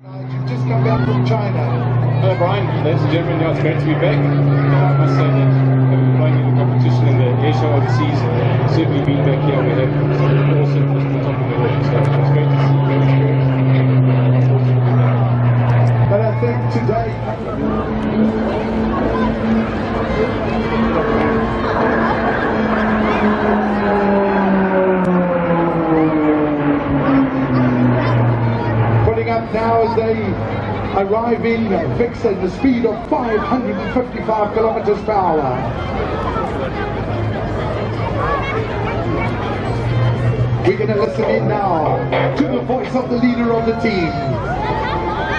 You've just come back from China. Hello, Brian. Ladies and gentlemen, yeah, it's great to be back. Uh, I must say that having playing in the competition in the air show overseas, certainly being back here, we have some awesome the top of the world. So it's great to see. Great arrive in Vixen, at the speed of 555 kilometers per hour. We're going to listen in now to the voice of the leader of the team.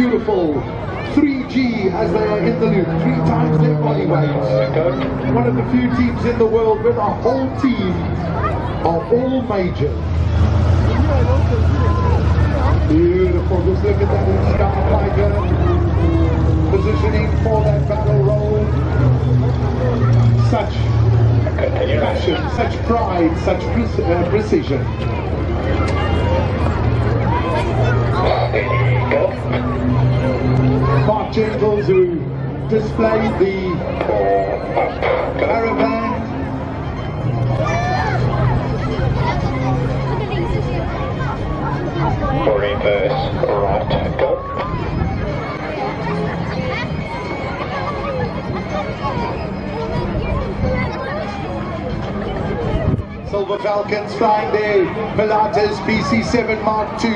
Beautiful 3G as they are in the loop, three times their body weight. One of the few teams in the world with a whole team of all majors. Beautiful, just look at that in Starfighter. Positioning for that battle roll. Such passion, such pride, such pre- uh, precision. Mark Gentles who displayed the caravan Reverse right, go. Silver Falcons flying their Pilatus PC-7 Mark II,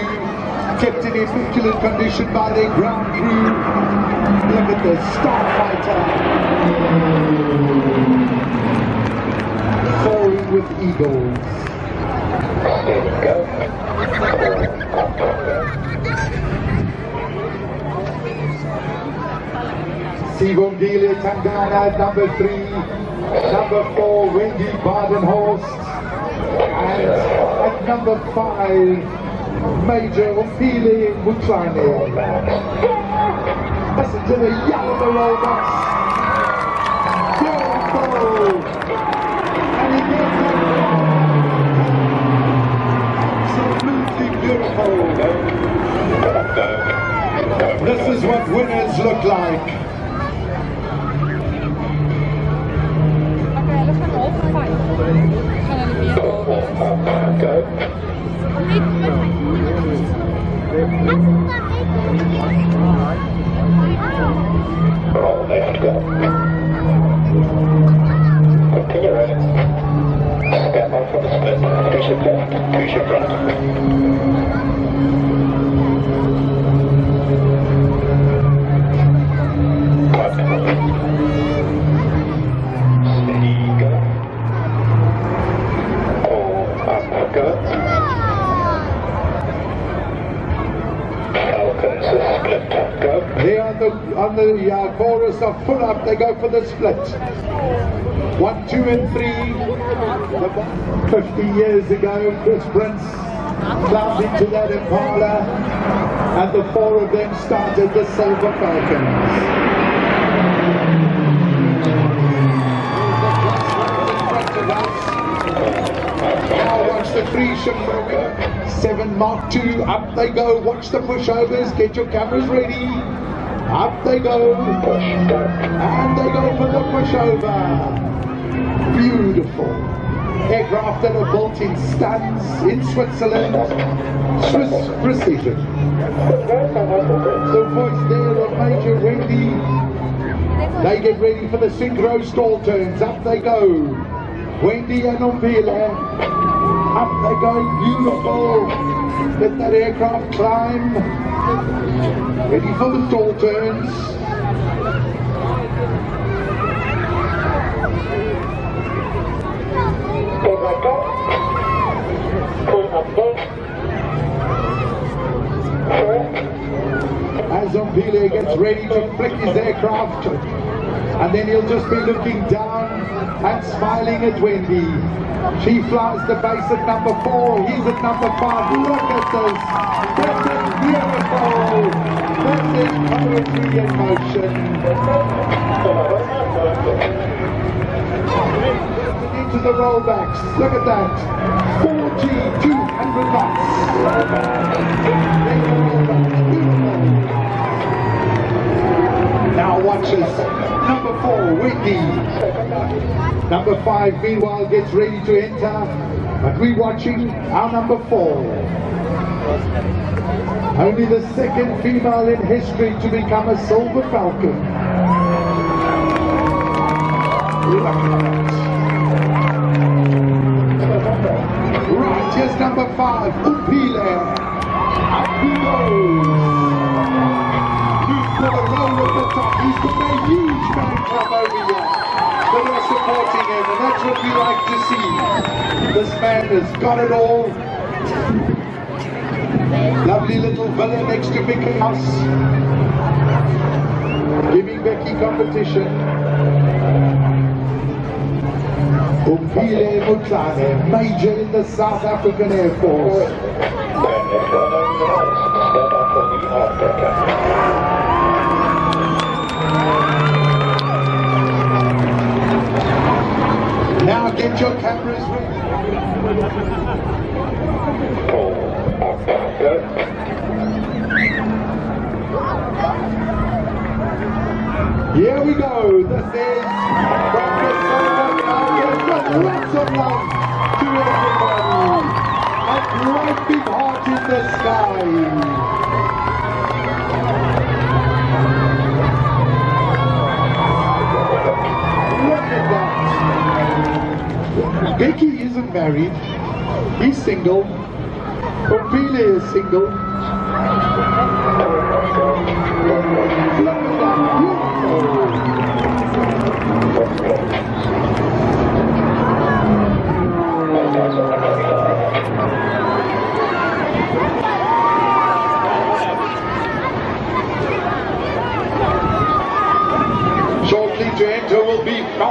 kept in immaculate condition by their ground crew. Look at the Starfighter. Soaring with eagles. Go. Sigon Gile at number three. Number four, Wendy Badenhorst. And at number five, Major Opile Mutlane. Listen to the yell of the. Beautiful. It. Beautiful. This is what winners look like. Oké, dat gaat op. Fijn. Ik ga naar de bier. Go. Roll left, go. Continue right. Step on for the on the uh, chorus of full up, they go for the split. One, two, and three. The- 50 years ago, Chris Prince climbed into that Impala, and the four of them started the Silver Falcons. Now watch the three Shimbrooker, seven Mark two, up they go, watch the pushovers, get your cameras ready. Up they go, and they go for the pushover. Aircraft that are built in Stans in Switzerland. Swiss precision. The voice there of Major Wendy. They get ready for the synchro stall turns. Up they go. Wendy and Umbila. Up they go. Beautiful. Let that aircraft climb. Ready for the stall turns. As Umbile gets ready to flick his aircraft. And then he'll just be looking down and smiling at Wendy. She flies the base at number four. He's at number five. Look at this. This is beautiful. This is poetry in motion. Into the rollbacks. Look at that. 4G, 200 knots. Rollbacks. Beautiful. watches. Number four, Wendy. Number five, meanwhile, gets ready to enter. But we're watching our number four. Only the second female in history to become a Silver Falcon. Look at that. Right, here's number five, Upile. Up he goes. He's got a roll at the top. He's got a huge man club over here. That are supporting him, and that's what we like to see. This man has got it all. Lovely little villa next to Mickey House. Giving Becky competition. Umpile Mutlane, Major in the South African Air Force. Now get your cameras ready. Here we go. This is lots of love to everybody. A great big heart in the sky. Look at that. Becky isn't married. He's single. Pompile is single.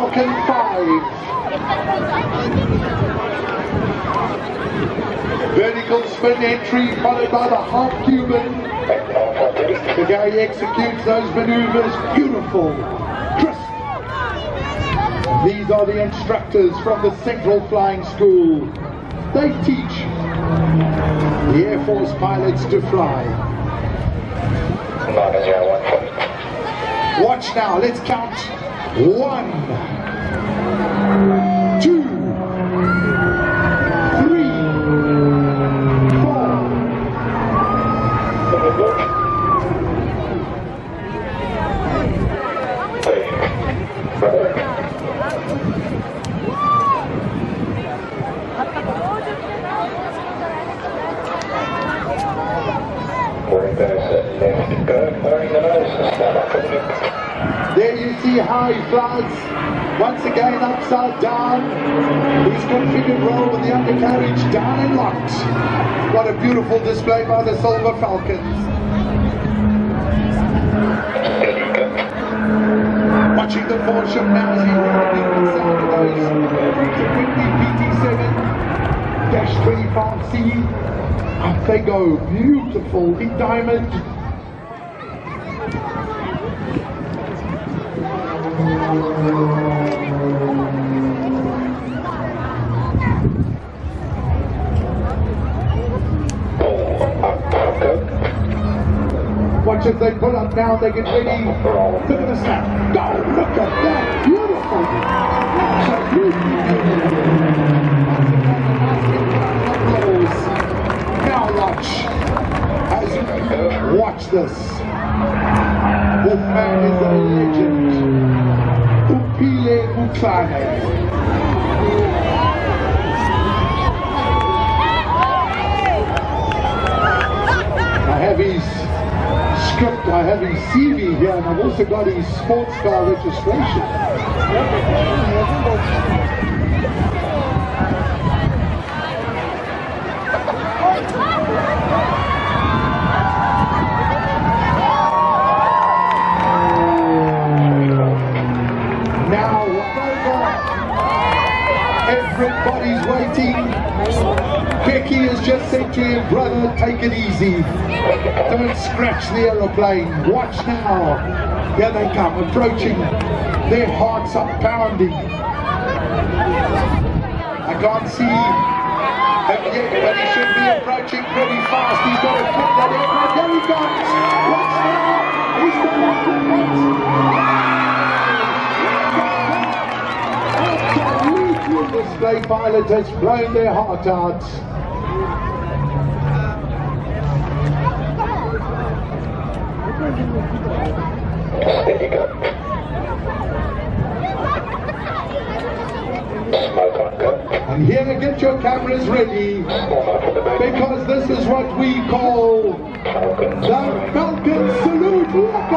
Falcon 5. Vertical spin entry followed by the half Cuban. The guy executes those maneuvers, beautiful, crisp. These are the instructors from the Central Flying School. They teach the Air Force pilots to fly. Nine zero one foot. Watch now, let's count. One, two, three, four, at left. There you see how he flies. Once again, upside down. He's configured roll with the undercarriage down and locked. What a beautiful display by the Silver Falcons. Watching the foreship now as he the sound of those to 50 PT7-25C. Up they go, beautiful in diamond. As they pull up now, they get ready. Look at the snap. Go, look at that, beautiful. Now watch. As watch this. This man is a legend. Upile Mutlane. I I have his CV here, and I've also got his sports car registration. Everybody's waiting. Becky has just said to him, brother, take it easy. Don't scratch the aeroplane. Watch now. Here they come, approaching. Their hearts are pounding. I can't see him yet, but he should be approaching pretty fast. He's got to flip that aircraft. There he comes. display pilot has blown their heart out. Speeding up. And here, get your cameras ready, because this is what we call the Falcon Salute Walk